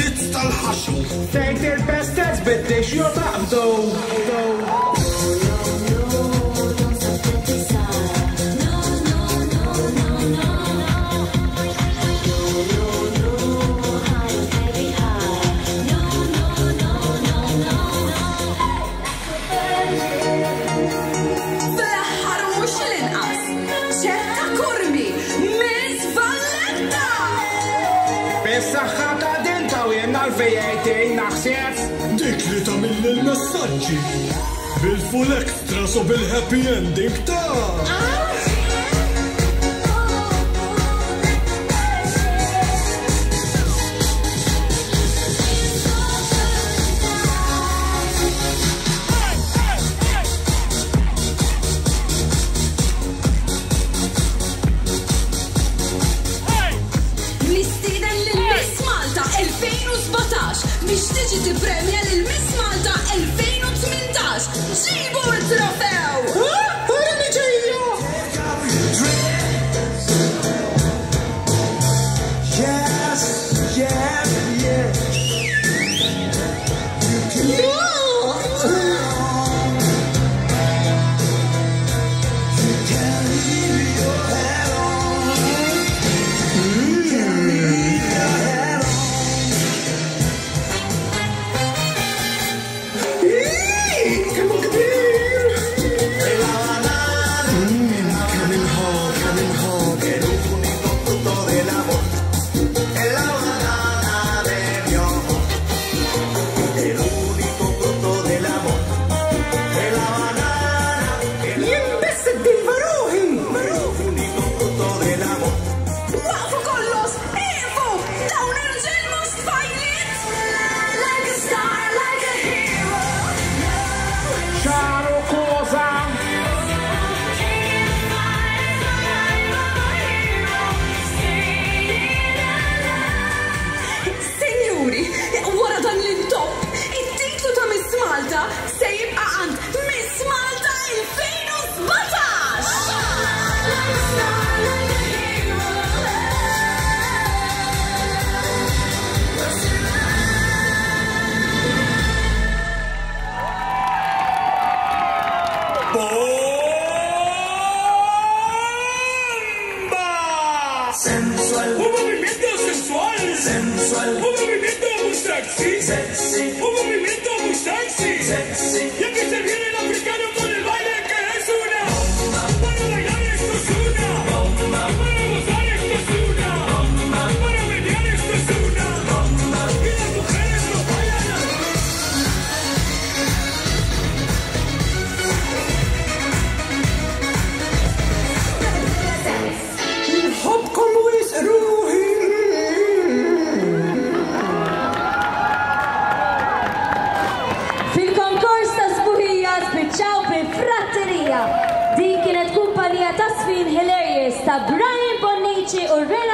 Tits tal-ħaxu. Tejt il-pestez bittix jotaqdu. Nal-VAT naħseb Dik li tamill il-messagġi Bil-full extra so bil-happy ending ta' ah! biex tiġi tippremja lil Miss Malta 2018. Ġibu l-tro! Hello. Sensual. Un movimiento sensual. Sensual. Un movimiento muy sexy. Sexy. Un movimiento muy sexy. Sexy. sa Brian Boniche Orrera